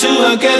to again.